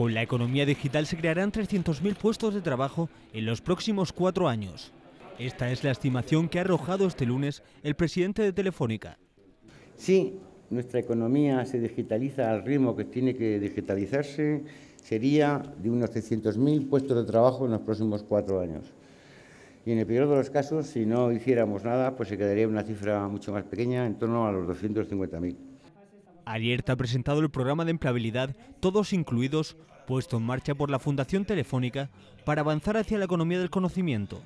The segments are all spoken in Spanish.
Con la economía digital se crearán 300.000 puestos de trabajo en los próximos cuatro años. Esta es la estimación que ha arrojado este lunes el presidente de Telefónica. Si nuestra economía se digitaliza al ritmo que tiene que digitalizarse, sería de unos 300.000 puestos de trabajo en los próximos cuatro años. Y en el peor de los casos, si no hiciéramos nada, pues se quedaría una cifra mucho más pequeña, en torno a los 250.000. Ayer ha presentado el programa de empleabilidad Todos Incluidos, puesto en marcha por la Fundación Telefónica para avanzar hacia la economía del conocimiento.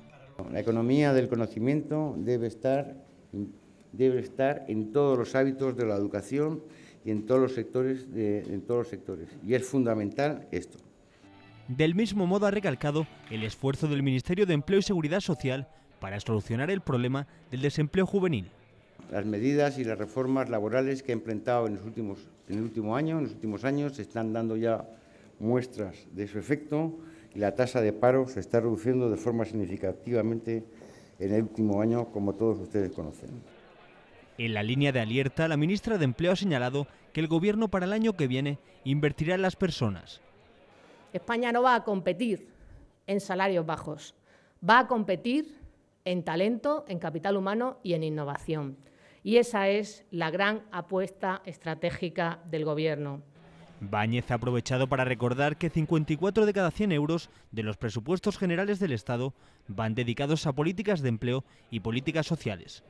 La economía del conocimiento debe estar, debe estar en todos los hábitos de la educación y en todos los sectores, en todos los sectores. Y es fundamental esto. Del mismo modo ha recalcado el esfuerzo del Ministerio de Empleo y Seguridad Social para solucionar el problema del desempleo juvenil. Las medidas y las reformas laborales que ha implementado en, los últimos, en el último año, en los últimos años, están dando ya muestras de su efecto y la tasa de paro se está reduciendo de forma significativamente en el último año, como todos ustedes conocen. En la línea de alerta, la ministra de Empleo ha señalado que el Gobierno para el año que viene invertirá en las personas. España no va a competir en salarios bajos, va a competir en talento, en capital humano y en innovación y esa es la gran apuesta estratégica del Gobierno. Báñez ha aprovechado para recordar que 54 de cada 100 euros de los presupuestos generales del Estado van dedicados a políticas de empleo y políticas sociales.